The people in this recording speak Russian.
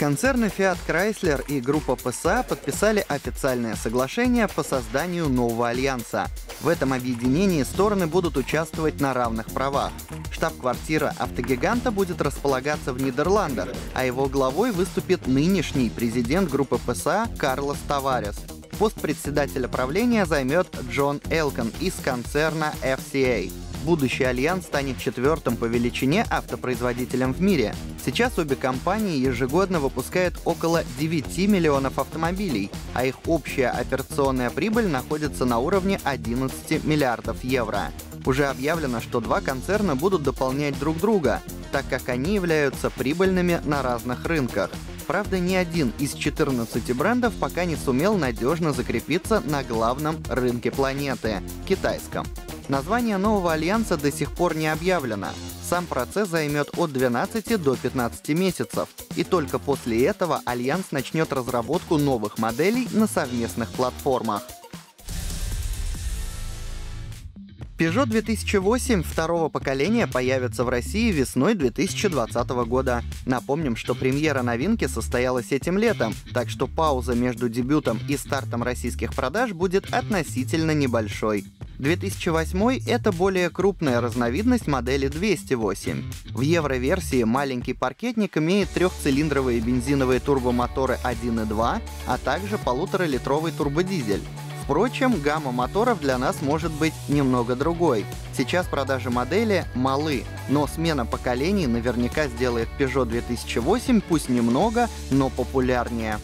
Концерны Fiat Chrysler и группа PSA подписали официальное соглашение по созданию нового альянса. В этом объединении стороны будут участвовать на равных правах. Штаб-квартира автогиганта будет располагаться в Нидерландах, а его главой выступит нынешний президент группы PSA Карлос Таварес. Пост председателя правления займет Джон Элкон из концерна FCA. Будущий альянс станет четвертым по величине автопроизводителем в мире. Сейчас обе компании ежегодно выпускают около 9 миллионов автомобилей, а их общая операционная прибыль находится на уровне 11 миллиардов евро. Уже объявлено, что два концерна будут дополнять друг друга, так как они являются прибыльными на разных рынках. Правда, ни один из 14 брендов пока не сумел надежно закрепиться на главном рынке планеты — китайском. Название нового альянса до сих пор не объявлено. Сам процесс займет от 12 до 15 месяцев. И только после этого альянс начнет разработку новых моделей на совместных платформах. Peugeot 2008 второго поколения появится в России весной 2020 года. Напомним, что премьера новинки состоялась этим летом, так что пауза между дебютом и стартом российских продаж будет относительно небольшой. 2008 — это более крупная разновидность модели 208. В евро-версии маленький паркетник имеет трехцилиндровые бензиновые турбомоторы 1.2, а также полуторалитровый турбодизель. Впрочем, гамма моторов для нас может быть немного другой. Сейчас продажи модели малы, но смена поколений наверняка сделает Peugeot 2008 пусть немного, но популярнее.